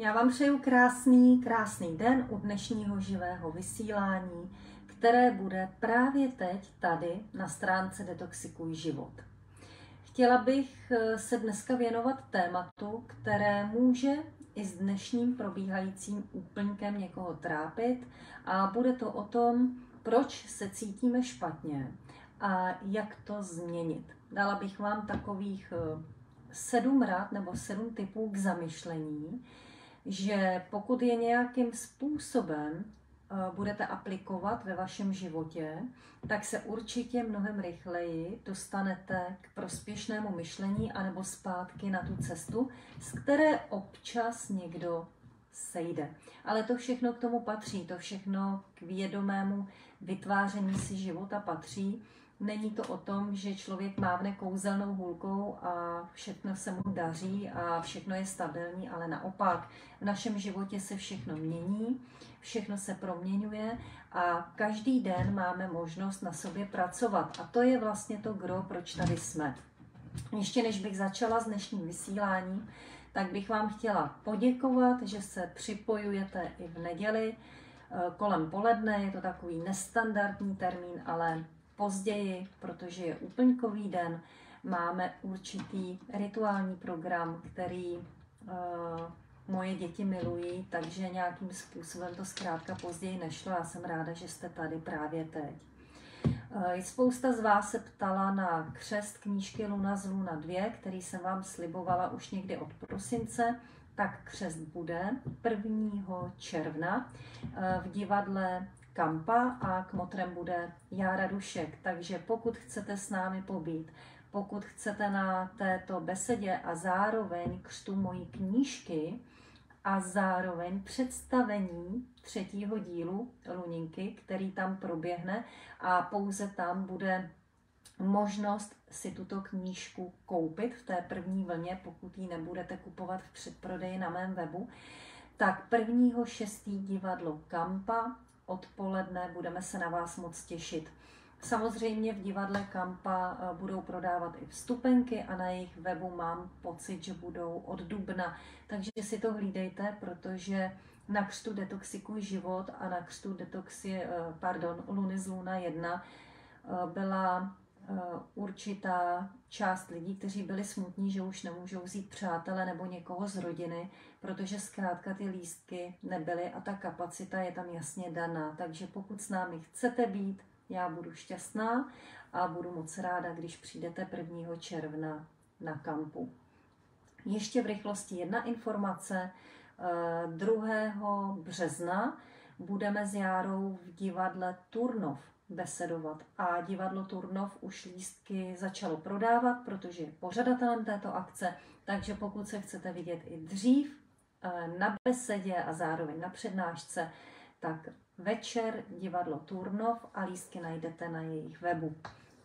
Já vám přeju krásný, krásný den u dnešního živého vysílání, které bude právě teď tady na stránce Detoxikuj život. Chtěla bych eh, se dneska věnovat tématu, které může i s dnešním probíhajícím úplňkem někoho trápit a bude to o tom, proč se cítíme špatně a jak to změnit. Dala bych vám takových eh, sedm rád nebo sedm typů k zamyšlení, že pokud je nějakým způsobem eh, budete aplikovat ve vašem životě, tak se určitě mnohem rychleji dostanete k prospěšnému myšlení anebo zpátky na tu cestu, z které občas někdo sejde. Ale to všechno k tomu patří, to všechno k vědomému vytváření si života patří. Není to o tom, že člověk mávne kouzelnou hůlkou a všechno se mu daří a všechno je stabilní, ale naopak v našem životě se všechno mění, všechno se proměňuje a každý den máme možnost na sobě pracovat. A to je vlastně to gro, proč tady jsme. Ještě než bych začala s dnešním vysíláním, tak bych vám chtěla poděkovat, že se připojujete i v neděli eh, kolem poledne. Je to takový nestandardní termín, ale později, protože je úplňkový den, máme určitý rituální program, který uh, moje děti milují, takže nějakým způsobem to zkrátka později nešlo. Já jsem ráda, že jste tady právě teď. Uh, spousta z vás se ptala na křest knížky Luna z Luna 2, který jsem vám slibovala už někdy od prosince tak křest bude 1. června uh, v divadle Kampa a kmotrem bude Jára Dušek. Takže pokud chcete s námi pobít, pokud chcete na této besedě a zároveň křtu mojí knížky a zároveň představení třetího dílu Luninky, který tam proběhne a pouze tam bude možnost si tuto knížku koupit v té první vlně, pokud ji nebudete kupovat v předprodeji na mém webu, tak prvního šestý divadlo Kampa odpoledne, budeme se na vás moc těšit. Samozřejmě v divadle Kampa eh, budou prodávat i vstupenky a na jejich webu mám pocit, že budou od dubna. Takže si to hlídejte, protože na křtu Detoxikuj život a na křtu Detoxi, eh, pardon, Luny z Luna 1 eh, byla určitá část lidí, kteří byli smutní, že už nemůžou vzít přátele nebo někoho z rodiny, protože zkrátka ty lístky nebyly a ta kapacita je tam jasně daná. Takže pokud s námi chcete být, já budu šťastná a budu moc ráda, když přijdete 1. června na kampu. Ještě v rychlosti jedna informace. 2. Eh, března budeme s Járou v divadle Turnov besedovat. A divadlo Turnov už lístky začalo prodávat, protože je pořadatelem této akce, takže pokud se chcete vidět i dřív eh, na besedě a zároveň na přednášce, tak večer divadlo Turnov a lístky najdete na jejich webu.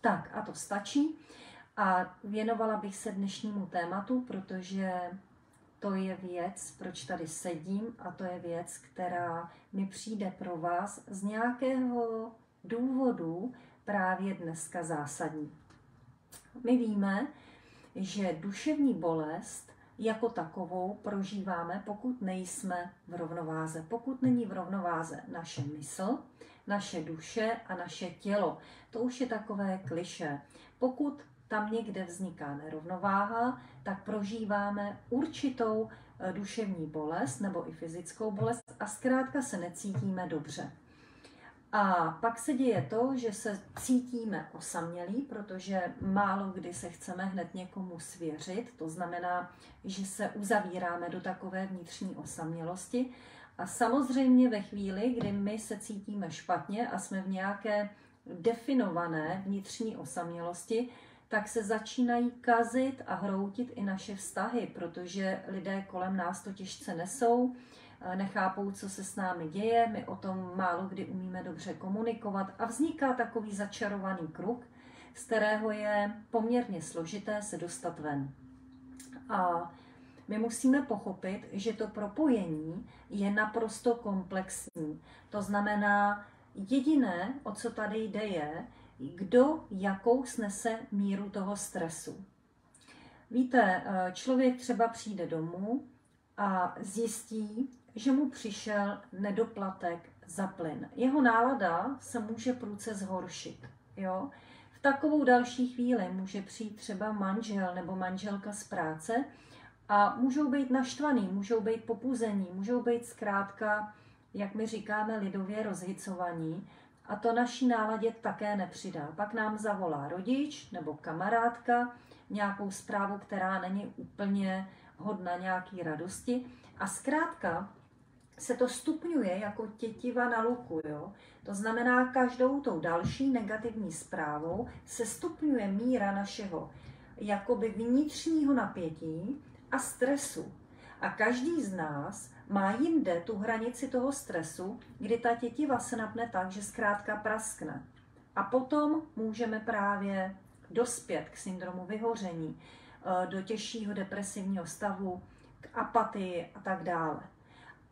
Tak a to stačí. A věnovala bych se dnešnímu tématu, protože to je věc, proč tady sedím a to je věc, která mi přijde pro vás z nějakého důvodů právě dneska zásadní. My víme, že duševní bolest jako takovou prožíváme, pokud nejsme v rovnováze. Pokud není v rovnováze naše mysl, naše duše a naše tělo. To už je takové kliše. Pokud tam někde vzniká nerovnováha, tak prožíváme určitou eh, duševní bolest nebo i fyzickou bolest a zkrátka se necítíme dobře. A pak se děje to, že se cítíme osamělí, protože málo kdy se chceme hned někomu svěřit, to znamená, že se uzavíráme do takové vnitřní osamělosti. A samozřejmě ve chvíli, kdy my se cítíme špatně a jsme v nějaké definované vnitřní osamělosti, tak se začínají kazit a hroutit i naše vztahy, protože lidé kolem nás to těžce nesou nechápou, co se s námi děje, my o tom málo kdy umíme dobře komunikovat a vzniká takový začarovaný kruh, z kterého je poměrně složité se dostat ven. A my musíme pochopit, že to propojení je naprosto komplexní. To znamená, jediné, o co tady jde, je, kdo jakou snese míru toho stresu. Víte, člověk třeba přijde domů, a zjistí, že mu přišel nedoplatek za plyn. Jeho nálada se může průce zhoršit. Jo? V takovou další chvíli může přijít třeba manžel nebo manželka z práce a můžou být naštvaný, můžou být popuzení, můžou být zkrátka, jak my říkáme lidově, rozhicovaní a to naší náladě také nepřidá. Pak nám zavolá rodič nebo kamarádka nějakou zprávu, která není úplně hodna nějaký radosti a zkrátka se to stupňuje jako tětiva na luku. Jo? To znamená, každou tou další negativní zprávou se stupňuje míra našeho jakoby vnitřního napětí a stresu. A každý z nás má jinde tu hranici toho stresu, kdy ta tětiva se napne tak, že zkrátka praskne. A potom můžeme právě dospět k syndromu vyhoření, eh, do těžšího depresivního stavu, k apatii a tak dále.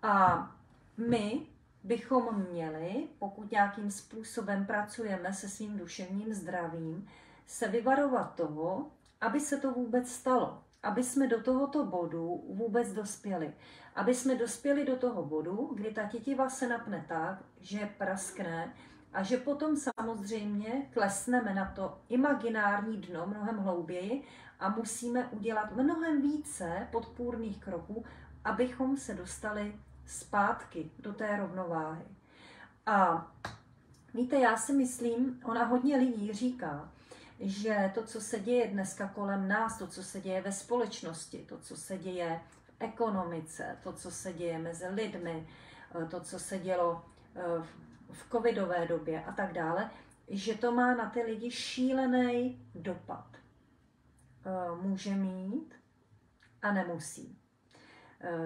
A my bychom měli, pokud nějakým způsobem pracujeme se svým duševním zdravím, se vyvarovat toho, aby se to vůbec stalo, aby jsme do tohoto bodu vůbec dospěli. Aby jsme dospěli do toho bodu, kdy ta tětiva se napne tak, že praskne a že potom samozřejmě klesneme na to imaginární dno mnohem hlouběji a musíme udělat mnohem více podpůrných kroků, abychom se dostali zpátky do té rovnováhy. A víte, já si myslím, ona hodně lidí říká, že to, co se děje dneska kolem nás, to, co se děje ve společnosti, to, co se děje v ekonomice, to, co se děje mezi lidmi, to, co se dělo eh, v covidové době a tak dále, že to má na ty lidi šílený dopad. Eh, může mít a nemusí.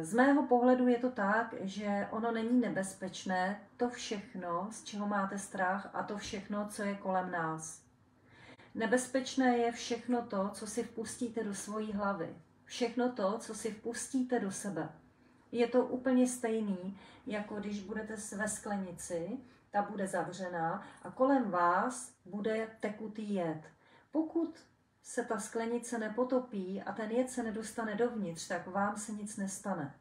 Z mého pohledu je to tak, že ono není nebezpečné to všechno, z čeho máte strach a to všechno, co je kolem nás. Nebezpečné je všechno to, co si vpustíte do svojí hlavy. Všechno to, co si vpustíte do sebe. Je to úplně stejný, jako když budete ve sklenici, ta bude zavřená a kolem vás bude tekutý jed. Pokud se ta sklenice nepotopí a ten jed se nedostane dovnitř, tak vám se nic nestane.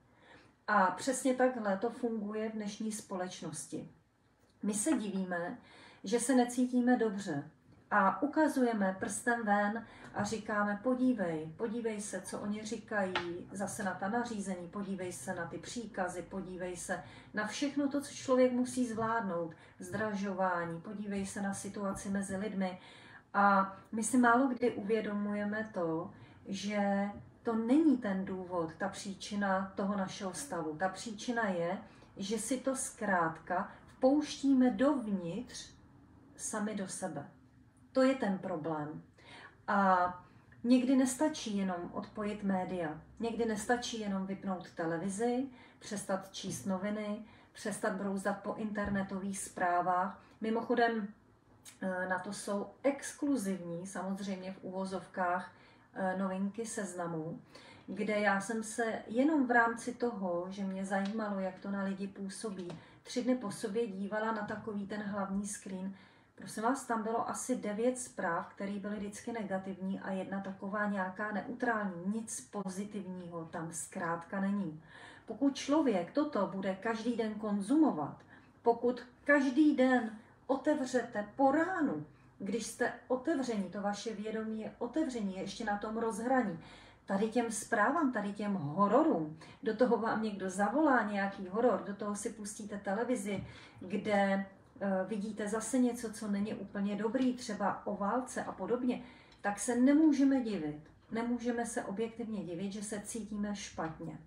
A přesně takhle to funguje v dnešní společnosti. My se divíme, že se necítíme dobře a ukazujeme prstem ven a říkáme, podívej, podívej se, co oni říkají, zase na ta nařízení, podívej se na ty příkazy, podívej se na všechno to, co člověk musí zvládnout, zdražování, podívej se na situaci mezi lidmi, a my si málo kdy uvědomujeme to, že to není ten důvod, ta příčina toho našeho stavu. Ta příčina je, že si to zkrátka vpouštíme dovnitř sami do sebe. To je ten problém. A někdy nestačí jenom odpojit média. Někdy nestačí jenom vypnout televizi, přestat číst noviny, přestat brouzdat po internetových zprávách. Mimochodem, na to jsou exkluzivní, samozřejmě v uvozovkách, eh, novinky seznamu, kde já jsem se jenom v rámci toho, že mě zajímalo, jak to na lidi působí, tři dny po sobě dívala na takový ten hlavní screen. Prosím vás, tam bylo asi devět zpráv, které byly vždycky negativní a jedna taková nějaká neutrální. Nic pozitivního tam zkrátka není. Pokud člověk toto bude každý den konzumovat, pokud každý den otevřete po ránu, když jste otevření, to vaše vědomí je otevření, je ještě na tom rozhraní, tady těm zprávám, tady těm hororům, do toho vám někdo zavolá nějaký horor, do toho si pustíte televizi, kde uh, vidíte zase něco, co není úplně dobrý, třeba o válce a podobně, tak se nemůžeme divit. Nemůžeme se objektivně divit, že se cítíme špatně.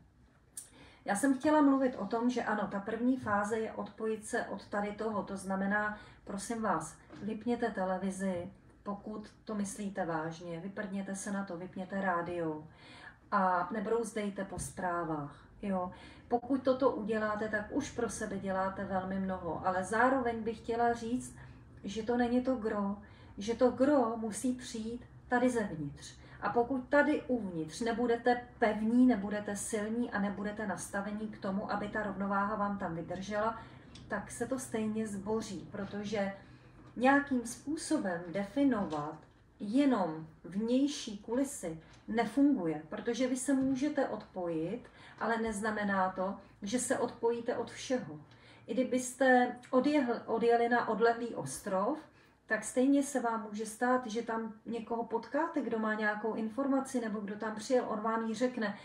Já jsem chtěla mluvit o tom, že ano, ta první fáze je odpojit se od tady toho. To znamená, prosím vás, vypněte televizi, pokud to myslíte vážně, vyprdněte se na to, vypněte rádio a nebrouzdejte po zprávách. Jo. Pokud toto uděláte, tak už pro sebe děláte velmi mnoho, ale zároveň bych chtěla říct, že to není to gro, že to gro musí přijít tady zevnitř. A pokud tady uvnitř nebudete pevní, nebudete silní a nebudete nastavení k tomu, aby ta rovnováha vám tam vydržela, tak se to stejně zboří, protože nějakým způsobem definovat jenom vnější kulisy nefunguje, protože vy se můžete odpojit ale neznamená to, že se odpojíte od všeho. I kdybyste odjel, odjeli na odlehlý ostrov, tak stejně se vám může stát, že tam někoho potkáte, kdo má nějakou informaci nebo kdo tam přijel, on vám ji řekne.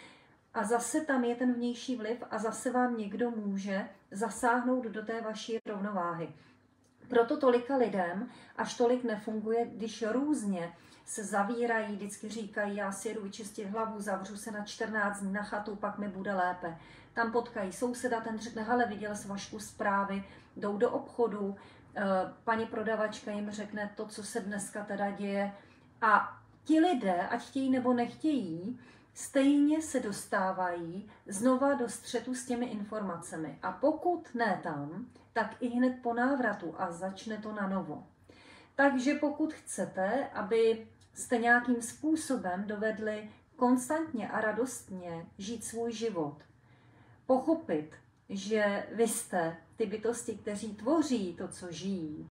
A zase tam je ten vnější vliv a zase vám někdo může zasáhnout do té vaší rovnováhy. Proto tolika lidem až tolik nefunguje, když různě se zavírají, vždycky říkají, já si jedu vyčistit hlavu, zavřu se na 14 dní na chatu, pak mi bude lépe. Tam potkají souseda, ten řekne, hele, viděl jsi vašku zprávy, jdou do obchodu, paní prodavačka jim řekne to, co se dneska teda děje. A ti lidé, ať chtějí nebo nechtějí, stejně se dostávají znova do střetu s těmi informacemi. A pokud ne tam, tak i hned po návratu a začne to na novo. Takže pokud chcete, aby jste nějakým způsobem dovedli konstantně a radostně žít svůj život, pochopit, že vy jste ty bytosti, kteří tvoří to, co žijí.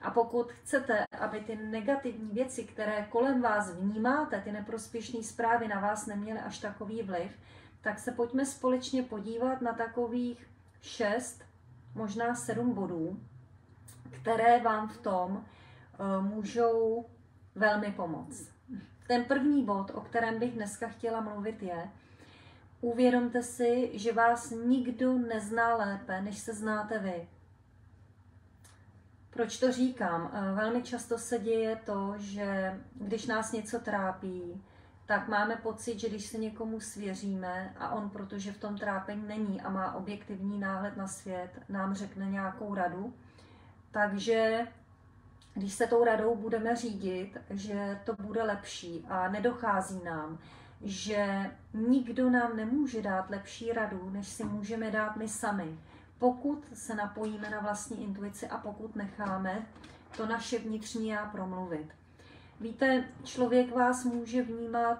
A pokud chcete, aby ty negativní věci, které kolem vás vnímáte, ty neprospěšné zprávy na vás neměly až takový vliv, tak se pojďme společně podívat na takových šest, možná sedm bodů, které vám v tom uh, můžou velmi pomoct. Ten první bod, o kterém bych dneska chtěla mluvit, je, uvědomte si, že vás nikdo nezná lépe, než se znáte vy. Proč to říkám? Eh, velmi často se děje to, že když nás něco trápí, tak máme pocit, že když se někomu svěříme a on, protože v tom trápení není a má objektivní náhled na svět, nám řekne nějakou radu, takže když se tou radou budeme řídit, že to bude lepší a nedochází nám, že nikdo nám nemůže dát lepší radu, než si můžeme dát my sami. Pokud se napojíme na vlastní intuici a pokud necháme to naše vnitřní já promluvit. Víte, člověk vás může vnímat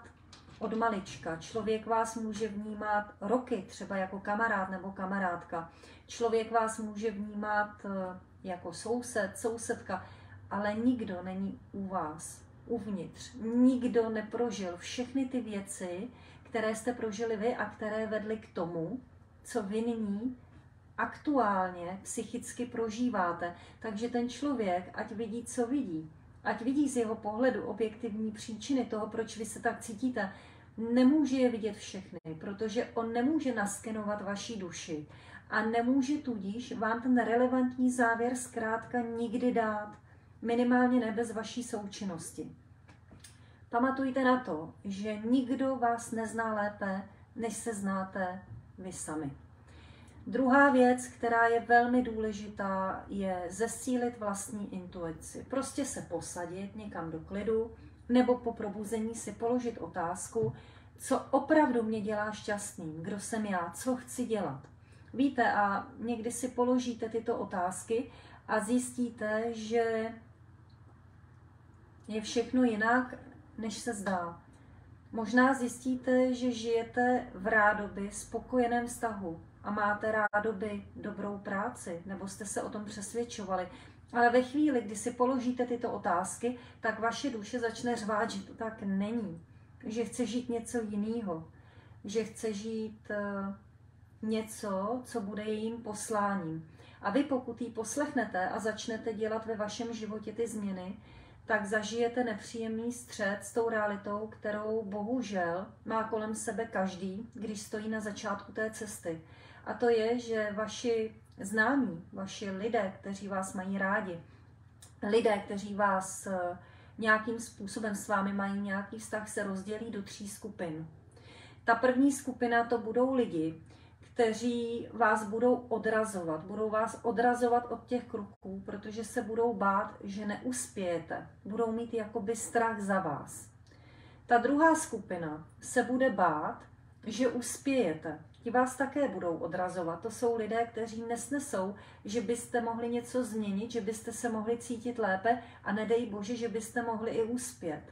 od malička. Člověk vás může vnímat roky, třeba jako kamarád nebo kamarádka. Člověk vás může vnímat eh, jako soused, sousedka, ale nikdo není u vás, uvnitř. Nikdo neprožil všechny ty věci, které jste prožili vy a které vedly k tomu, co vy nyní aktuálně psychicky prožíváte. Takže ten člověk, ať vidí, co vidí, ať vidí z jeho pohledu objektivní příčiny toho, proč vy se tak cítíte, nemůže je vidět všechny, protože on nemůže naskenovat vaší duši a nemůže tudíž vám ten relevantní závěr zkrátka nikdy dát, minimálně ne bez vaší součinnosti. Pamatujte na to, že nikdo vás nezná lépe, než se znáte vy sami. Druhá věc, která je velmi důležitá, je zesílit vlastní intuici. Prostě se posadit někam do klidu nebo po probuzení si položit otázku, co opravdu mě dělá šťastným, kdo jsem já, co chci dělat. Víte, a někdy si položíte tyto otázky a zjistíte, že je všechno jinak, než se zdá. Možná zjistíte, že žijete v rádoby spokojeném vztahu, a máte rádoby dobrou práci, nebo jste se o tom přesvědčovali. Ale ve chvíli, kdy si položíte tyto otázky, tak vaše duše začne řvát, že to tak není. Že chce žít něco jiného. Že chce žít uh, něco, co bude jejím posláním. A vy, pokud ji poslechnete a začnete dělat ve vašem životě ty změny, tak zažijete nepříjemný střed s tou realitou, kterou bohužel má kolem sebe každý, když stojí na začátku té cesty. A to je, že vaši známí, vaši lidé, kteří vás mají rádi, lidé, kteří vás eh, nějakým způsobem s vámi mají nějaký vztah, se rozdělí do tří skupin. Ta první skupina to budou lidi, kteří vás budou odrazovat. Budou vás odrazovat od těch kroků, protože se budou bát, že neuspějete. Budou mít jakoby strach za vás. Ta druhá skupina se bude bát, že uspějete, ti vás také budou odrazovat. To jsou lidé, kteří nesnesou, že byste mohli něco změnit, že byste se mohli cítit lépe a nedej bože, že byste mohli i uspět.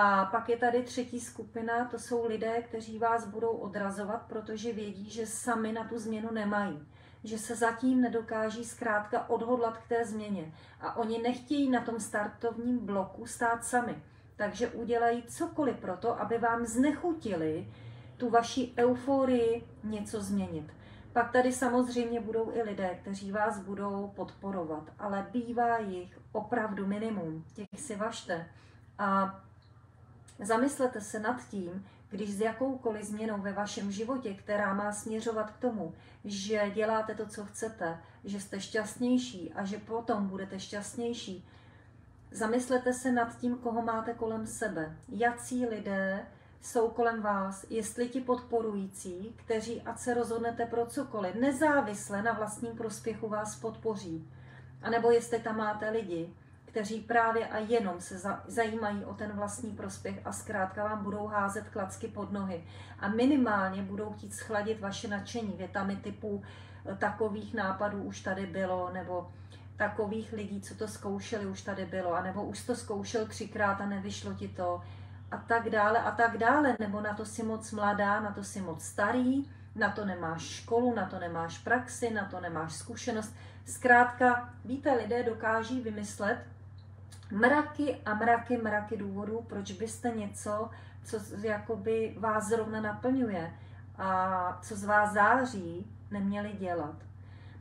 A pak je tady třetí skupina, to jsou lidé, kteří vás budou odrazovat, protože vědí, že sami na tu změnu nemají. Že se zatím nedokáží zkrátka odhodlat k té změně. A oni nechtějí na tom startovním bloku stát sami. Takže udělají cokoliv pro to, aby vám znechutili tu vaši euforii něco změnit. Pak tady samozřejmě budou i lidé, kteří vás budou podporovat, ale bývá jich opravdu minimum. Těch si vašte. A zamyslete se nad tím, když s jakoukoliv změnou ve vašem životě, která má směřovat k tomu, že děláte to, co chcete, že jste šťastnější a že potom budete šťastnější, zamyslete se nad tím, koho máte kolem sebe. Jací lidé jsou kolem vás, jestli ti podporující, kteří, ať se rozhodnete pro cokoliv, nezávisle na vlastním prospěchu vás podpoří. A nebo jestli tam máte lidi, kteří právě a jenom se zajímají o ten vlastní prospěch a zkrátka vám budou házet klacky pod nohy. A minimálně budou chtít schladit vaše nadšení větami typu eh, takových nápadů už tady bylo, nebo takových lidí, co to zkoušeli, už tady bylo, anebo už to zkoušel třikrát a nevyšlo ti to, a tak dále, a tak dále, nebo na to si moc mladá, na to si moc starý, na to nemáš školu, na to nemáš praxi, na to nemáš zkušenost. Zkrátka, víte, lidé dokáží vymyslet mraky a mraky, mraky důvodů, proč byste něco, co jakoby vás zrovna naplňuje a co z vás září, neměli dělat.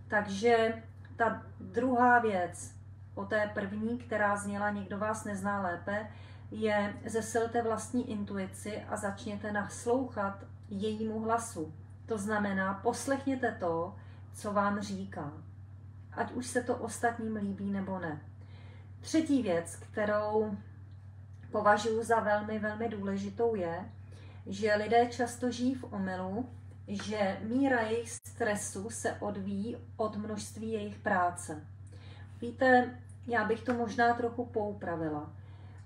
Takže ta druhá věc, o té první, která zněla, někdo vás nezná lépe, je zesilte vlastní intuici a začněte naslouchat jejímu hlasu. To znamená, poslechněte to, co vám říká. Ať už se to ostatním líbí nebo ne. Třetí věc, kterou považuji za velmi, velmi důležitou, je, že lidé často žijí v omylu, že míra jejich stresu se odvíjí od množství jejich práce. Víte, já bych to možná trochu poupravila.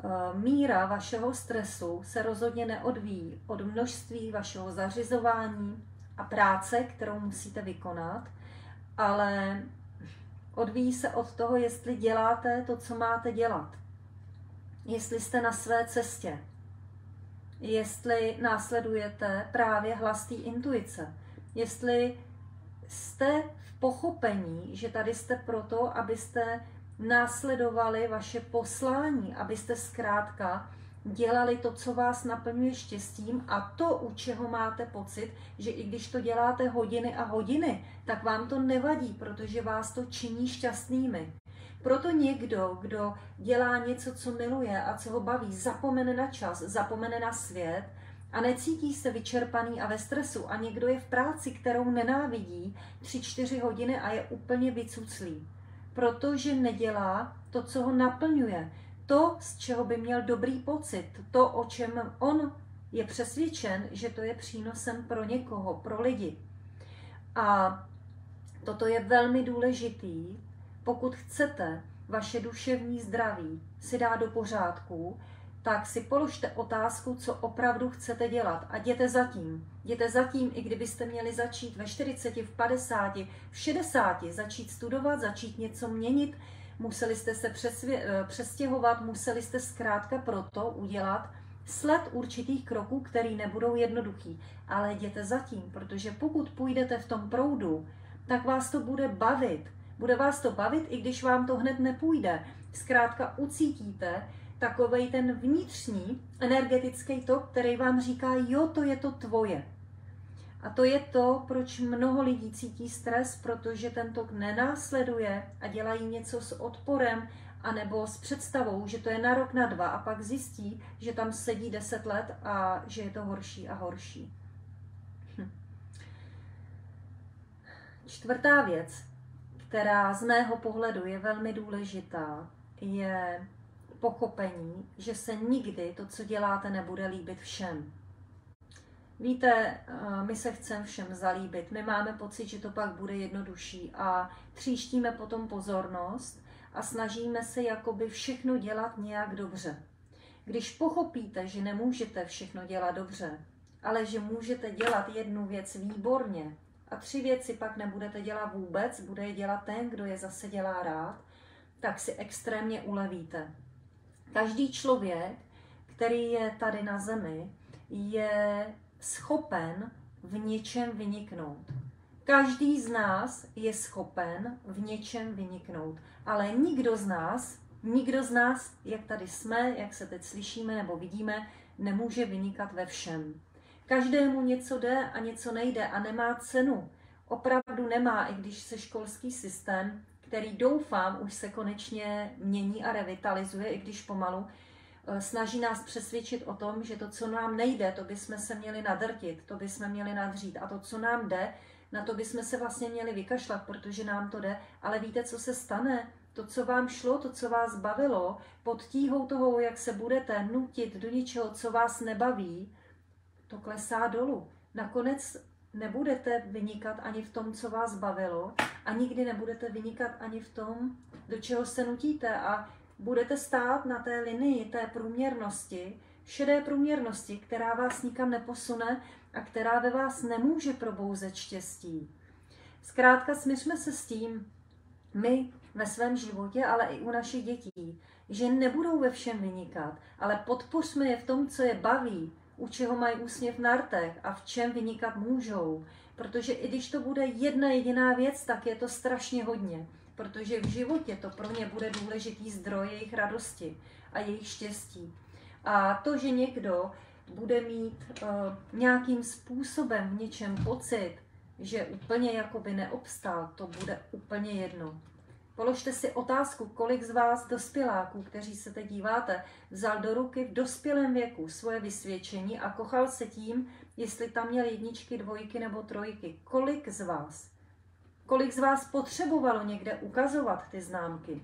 Eh, míra vašeho stresu se rozhodně neodvíjí od množství vašeho zařizování a práce, kterou musíte vykonat, ale odvíjí se od toho, jestli děláte to, co máte dělat. Jestli jste na své cestě. Jestli následujete právě hlas té intuice. Jestli jste v pochopení, že tady jste proto, abyste následovali vaše poslání, abyste zkrátka dělali to, co vás naplňuje štěstím a to, u čeho máte pocit, že i když to děláte hodiny a hodiny, tak vám to nevadí, protože vás to činí šťastnými. Proto někdo, kdo dělá něco, co miluje a co ho baví, zapomene na čas, zapomene na svět a necítí se vyčerpaný a ve stresu a někdo je v práci, kterou nenávidí, tři, čtyři hodiny a je úplně vycuclý protože nedělá to, co ho naplňuje, to, z čeho by měl dobrý pocit, to, o čem on je přesvědčen, že to je přínosem pro někoho, pro lidi. A toto je velmi důležitý, pokud chcete vaše duševní zdraví si dát do pořádku, tak si položte otázku, co opravdu chcete dělat a jděte za tím. Jděte za tím, i kdybyste měli začít ve 40, v 50, v 60, začít studovat, začít něco měnit, museli jste se přesvě, eh, přestěhovat, museli jste zkrátka proto udělat sled určitých kroků, které nebudou jednoduchý. Ale jděte za tím, protože pokud půjdete v tom proudu, tak vás to bude bavit. Bude vás to bavit, i když vám to hned nepůjde. Zkrátka ucítíte, takovej ten vnitřní energetický tok, který vám říká, jo, to je to tvoje. A to je to, proč mnoho lidí cítí stres, protože ten tok nenásleduje a dělají něco s odporem anebo s představou, že to je na rok, na dva a pak zjistí, že tam sedí deset let a že je to horší a horší. Hm. Čtvrtá věc, která z mého pohledu je velmi důležitá, je pochopení, že se nikdy to, co děláte, nebude líbit všem. Víte, eh, my se chceme všem zalíbit, my máme pocit, že to pak bude jednodušší a tříštíme potom pozornost a snažíme se jakoby všechno dělat nějak dobře. Když pochopíte, že nemůžete všechno dělat dobře, ale že můžete dělat jednu věc výborně a tři věci pak nebudete dělat vůbec, bude je dělat ten, kdo je zase dělá rád, tak si extrémně ulevíte. Každý člověk, který je tady na zemi, je schopen v něčem vyniknout. Každý z nás je schopen v něčem vyniknout, ale nikdo z nás, nikdo z nás, jak tady jsme, jak se teď slyšíme nebo vidíme, nemůže vynikat ve všem. Každému něco jde a něco nejde a nemá cenu. Opravdu nemá, i když se školský systém, který doufám už se konečně mění a revitalizuje, i když pomalu, snaží nás přesvědčit o tom, že to, co nám nejde, to bychom se měli nadrtit, to bychom měli nadřít a to, co nám jde, na to bychom se vlastně měli vykašlat, protože nám to jde. Ale víte, co se stane? To, co vám šlo, to, co vás bavilo, pod tíhou toho, jak se budete nutit do něčeho, co vás nebaví, to klesá dolů. Nakonec nebudete vynikat ani v tom, co vás bavilo a nikdy nebudete vynikat ani v tom, do čeho se nutíte a budete stát na té linii té průměrnosti, šedé průměrnosti, která vás nikam neposune a která ve vás nemůže probouzet štěstí. Zkrátka smířme se s tím, my ve svém životě, ale i u našich dětí, že nebudou ve všem vynikat, ale podpořme je v tom, co je baví, u čeho mají úsměv na rtech a v čem vynikat můžou. Protože i když to bude jedna jediná věc, tak je to strašně hodně. Protože v životě to pro ně bude důležitý zdroj jejich radosti a jejich štěstí. A to, že někdo bude mít uh, nějakým způsobem v něčem pocit, že úplně jakoby neobstál, to bude úplně jedno. Položte si otázku, kolik z vás dospěláků, kteří se teď díváte, vzal do ruky v dospělém věku svoje vysvědčení a kochal se tím, jestli tam měl jedničky, dvojky nebo trojky. Kolik z vás? Kolik z vás potřebovalo někde ukazovat ty známky?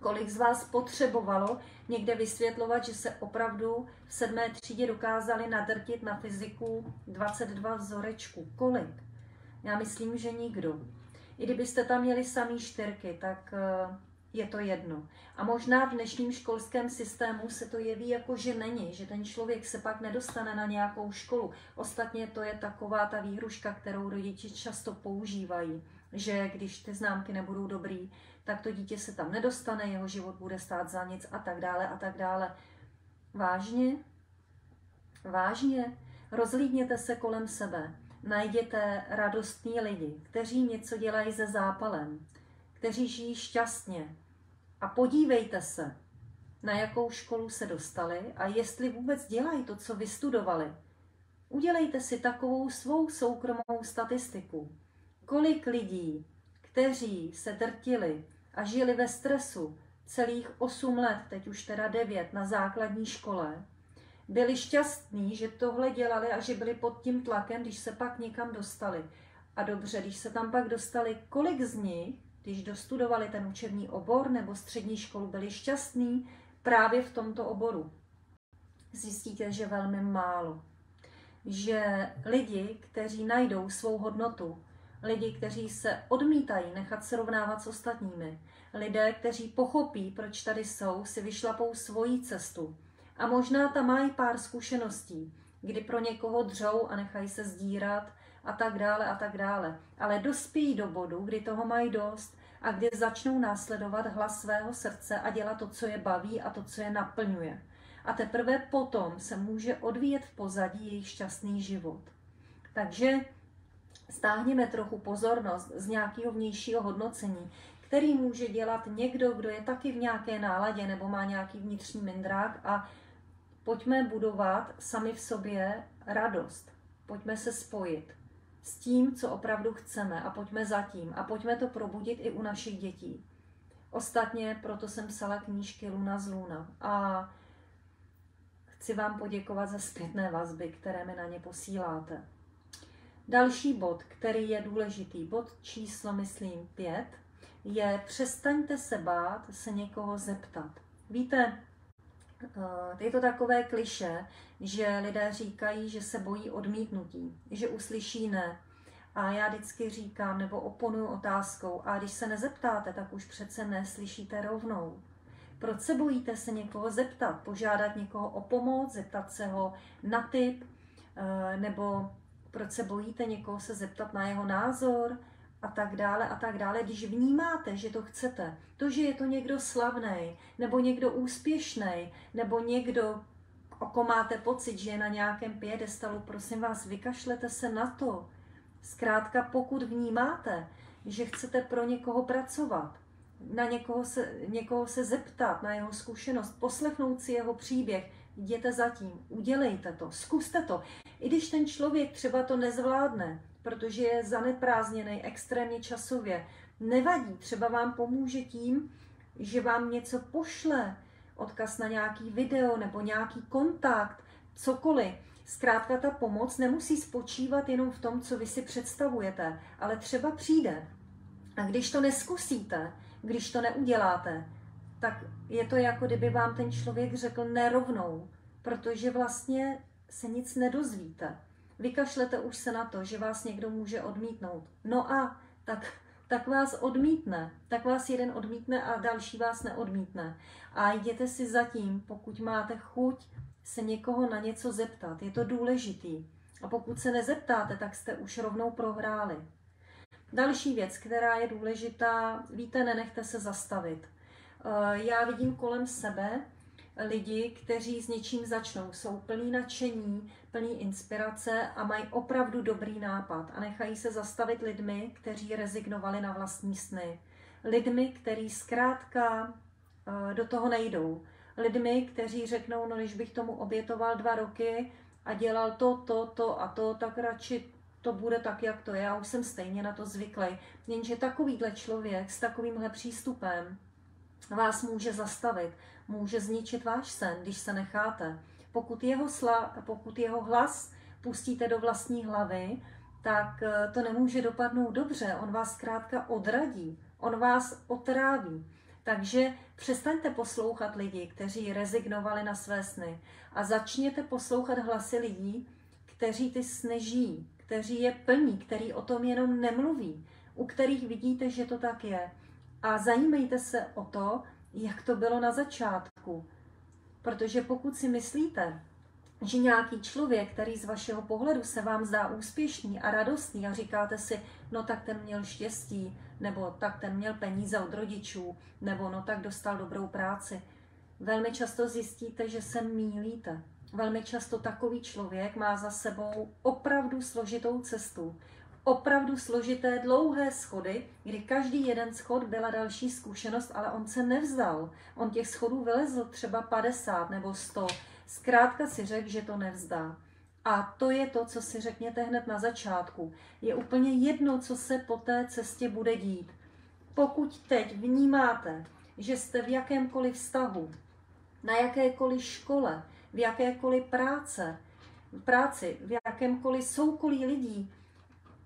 Kolik z vás potřebovalo někde vysvětlovat, že se opravdu v sedmé třídě dokázali nadrtit na fyziku 22 vzorečků? Kolik? Já myslím, že nikdo. I kdybyste tam měli samý čtyřky, tak eh, je to jedno. A možná v dnešním školském systému se to jeví jako, že není, že ten člověk se pak nedostane na nějakou školu. Ostatně to je taková ta výhruška, kterou rodiče často používají, že když ty známky nebudou dobrý, tak to dítě se tam nedostane, jeho život bude stát za nic a tak dále a tak dále. Vážně? Vážně? Rozlídněte se kolem sebe najděte radostní lidi, kteří něco dělají se zápalem, kteří žijí šťastně. A podívejte se, na jakou školu se dostali a jestli vůbec dělají to, co vystudovali. Udělejte si takovou svou soukromou statistiku. Kolik lidí, kteří se drtili a žili ve stresu celých 8 let, teď už teda 9 na základní škole, byli šťastní, že tohle dělali a že byli pod tím tlakem, když se pak někam dostali. A dobře, když se tam pak dostali, kolik z nich, když dostudovali ten učební obor nebo střední školu, byli šťastní právě v tomto oboru? Zjistíte, že velmi málo. Že lidi, kteří najdou svou hodnotu, lidi, kteří se odmítají nechat srovnávat s ostatními, lidé, kteří pochopí, proč tady jsou, si vyšlapou svoji cestu, a možná tam mají pár zkušeností, kdy pro někoho dřou a nechají se zdírat a tak dále a tak dále. Ale dospějí do bodu, kdy toho mají dost a kdy začnou následovat hlas svého srdce a dělat to, co je baví a to, co je naplňuje. A teprve potom se může odvíjet v pozadí jejich šťastný život. Takže stáhněme trochu pozornost z nějakého vnějšího hodnocení, který může dělat někdo, kdo je taky v nějaké náladě nebo má nějaký vnitřní mindrák a Pojďme budovat sami v sobě radost. Pojďme se spojit s tím, co opravdu chceme a pojďme za tím a pojďme to probudit i u našich dětí. Ostatně proto jsem psala knížky Luna z Luna a chci vám poděkovat za zpětné vazby, které mi na ně posíláte. Další bod, který je důležitý, bod číslo, myslím, pět, je přestaňte se bát se někoho zeptat. Víte, Eh, je to takové kliše, že lidé říkají, že se bojí odmítnutí, že uslyší ne. A já vždycky říkám nebo oponuju otázkou, a když se nezeptáte, tak už přece neslyšíte rovnou. Proč se bojíte se někoho zeptat, požádat někoho o pomoc, zeptat se ho na tip, eh, nebo proč se bojíte někoho se zeptat na jeho názor, a tak dále a tak dále, když vnímáte, že to chcete, to, že je to někdo slavný, nebo někdo úspěšný, nebo někdo, o kom máte pocit, že je na nějakém pědestalu, prosím vás, vykašlete se na to. Zkrátka, pokud vnímáte, že chcete pro někoho pracovat, na někoho se, někoho se zeptat, na jeho zkušenost, poslechnout si jeho příběh, jděte zatím, udělejte to, zkuste to. I když ten člověk třeba to nezvládne, protože je zaneprázdněný extrémně časově, nevadí, třeba vám pomůže tím, že vám něco pošle, odkaz na nějaký video nebo nějaký kontakt, cokoliv. Zkrátka ta pomoc nemusí spočívat jenom v tom, co vy si představujete, ale třeba přijde. A když to neskusíte, když to neuděláte, tak je to jako kdyby vám ten člověk řekl nerovnou, protože vlastně se nic nedozvíte. Vykašlete už se na to, že vás někdo může odmítnout. No a tak, tak vás odmítne. Tak vás jeden odmítne a další vás neodmítne. A jděte si zatím, pokud máte chuť se někoho na něco zeptat. Je to důležitý. A pokud se nezeptáte, tak jste už rovnou prohráli. Další věc, která je důležitá, víte, nenechte se zastavit. Eh, já vidím kolem sebe lidi, kteří s něčím začnou, jsou plní nadšení, plní inspirace a mají opravdu dobrý nápad a nechají se zastavit lidmi, kteří rezignovali na vlastní sny. Lidmi, kteří zkrátka eh, do toho nejdou. Lidmi, kteří řeknou, no když bych tomu obětoval dva roky a dělal to, to, to a to, tak radši to bude tak, jak to je. Já už jsem stejně na to zvyklý. Jenže takovýhle člověk s takovýmhle přístupem vás může zastavit, může zničit váš sen, když se necháte. Pokud jeho, sla, pokud jeho hlas pustíte do vlastní hlavy, tak eh, to nemůže dopadnout dobře. On vás zkrátka odradí, on vás otráví. Takže přestaňte poslouchat lidi, kteří rezignovali na své sny a začněte poslouchat hlasy lidí, kteří ty sny žijí, kteří je plní, který o tom jenom nemluví, u kterých vidíte, že to tak je. A zajímejte se o to, jak to bylo na začátku. Protože pokud si myslíte, že nějaký člověk, který z vašeho pohledu se vám zdá úspěšný a radostný a říkáte si, no tak ten měl štěstí, nebo tak ten měl peníze od rodičů, nebo no tak dostal dobrou práci. Velmi často zjistíte, že se mílíte. Velmi často takový člověk má za sebou opravdu složitou cestu, opravdu složité dlouhé schody, kdy každý jeden schod byla další zkušenost, ale on se nevzdal. On těch schodů vylezl třeba 50 nebo 100. Zkrátka si řekl, že to nevzdá. A to je to, co si řekněte hned na začátku. Je úplně jedno, co se po té cestě bude dít. Pokud teď vnímáte, že jste v jakémkoliv vztahu, na jakékoliv škole, v jakékoliv práce, v práci, v jakémkoliv soukolí lidí,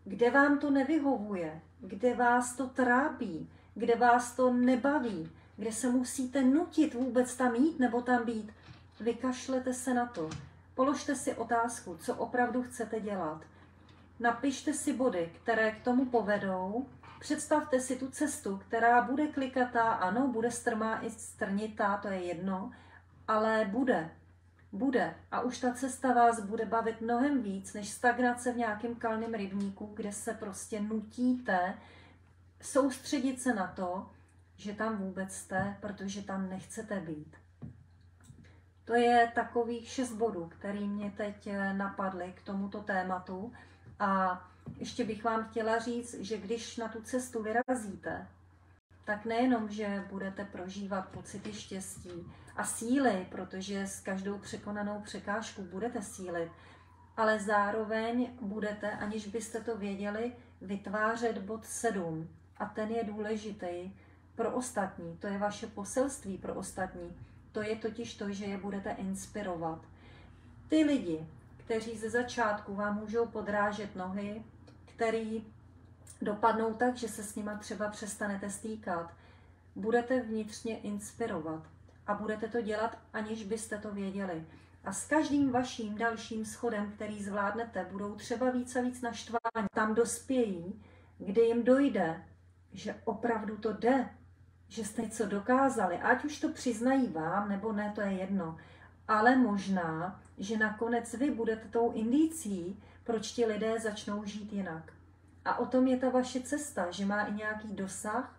kde vám to nevyhovuje, kde vás to trápí, kde vás to nebaví, kde se musíte nutit vůbec tam jít nebo tam být, vykašlete se na to. Položte si otázku, co opravdu chcete dělat. Napište si body, které k tomu povedou. Představte si tu cestu, která bude klikatá, ano, bude strmá i strnitá, to je jedno, ale bude bude. A už ta cesta vás bude bavit mnohem víc, než stagnace v nějakém kalném rybníku, kde se prostě nutíte soustředit se na to, že tam vůbec jste, protože tam nechcete být. To je takových šest bodů, který mě teď eh, napadly k tomuto tématu. A ještě bych vám chtěla říct, že když na tu cestu vyrazíte, tak nejenom, že budete prožívat pocity štěstí a síly, protože s každou překonanou překážku budete sílit, ale zároveň budete, aniž byste to věděli, vytvářet bod 7. A ten je důležitý pro ostatní. To je vaše poselství pro ostatní. To je totiž to, že je budete inspirovat. Ty lidi, kteří ze začátku vám můžou podrážet nohy, který dopadnou tak, že se s nima třeba přestanete stýkat. Budete vnitřně inspirovat a budete to dělat, aniž byste to věděli. A s každým vaším dalším schodem, který zvládnete, budou třeba víc a víc naštváni. Tam dospějí, kdy jim dojde, že opravdu to jde, že jste něco dokázali, ať už to přiznají vám, nebo ne, to je jedno. Ale možná, že nakonec vy budete tou indicí, proč ti lidé začnou žít jinak. A o tom je ta vaše cesta, že má i nějaký dosah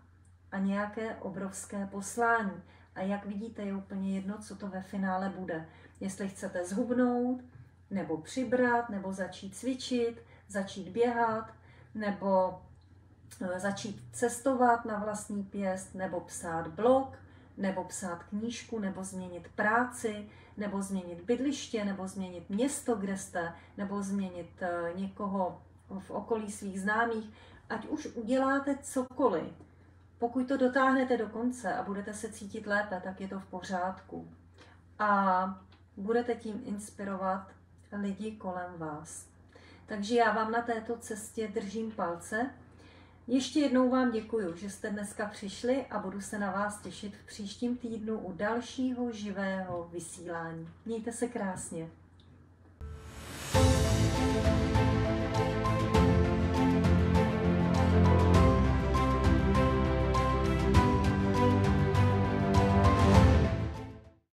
a nějaké obrovské poslání. A jak vidíte, je úplně jedno, co to ve finále bude. Jestli chcete zhubnout, nebo přibrat, nebo začít cvičit, začít běhat, nebo eh, začít cestovat na vlastní pěst, nebo psát blog, nebo psát knížku, nebo změnit práci, nebo změnit bydliště, nebo změnit město, kde jste, nebo změnit eh, někoho v okolí svých známých, ať už uděláte cokoliv, pokud to dotáhnete do konce a budete se cítit lépe, tak je to v pořádku. A budete tím inspirovat lidi kolem vás. Takže já vám na této cestě držím palce. Ještě jednou vám děkuji, že jste dneska přišli a budu se na vás těšit v příštím týdnu u dalšího živého vysílání. Mějte se krásně. thank you